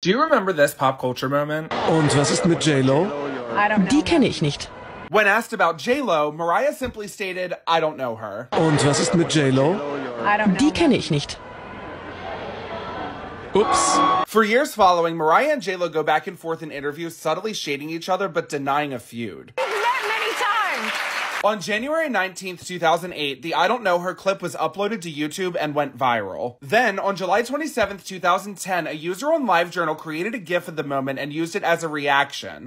Do you remember this pop culture moment? Und was ist mit J-Lo? Die kenne ich nicht. When asked about J-Lo, Mariah simply stated, I don't know her. Und was ist mit J-Lo? Die kenne ich nicht. Oops. For years following, Mariah and J-Lo go back and forth in interviews, subtly shading each other but denying a feud. On January 19th, 2008, the I Don't Know Her clip was uploaded to YouTube and went viral. Then, on July 27th, 2010, a user on LiveJournal created a GIF of the moment and used it as a reaction.